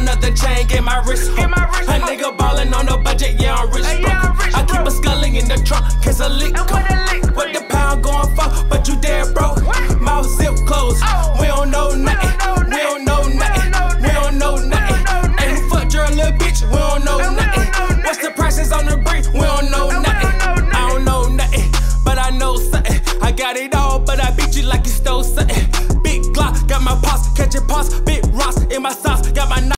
another chain, get my wrist. hooked. A nigga ballin' on a budget, yeah, I'm rich, Hey, yeah, I'm rich, I keep a scully in the trunk, cause a lick And come. what a lick What the pound going for? But you dead, broke. Mouth zip closed. Oh. We don't know nothing. We don't know nothing. We don't know nothing. And We who fucked your little bitch? We don't know nothing. What's the prices on the brick? We don't know nothing. I don't know nothing, but I know something. I got it all, but I beat you like you stole something. Big Glock, got my pops, catching pops, big rocks in my socks, got my knife.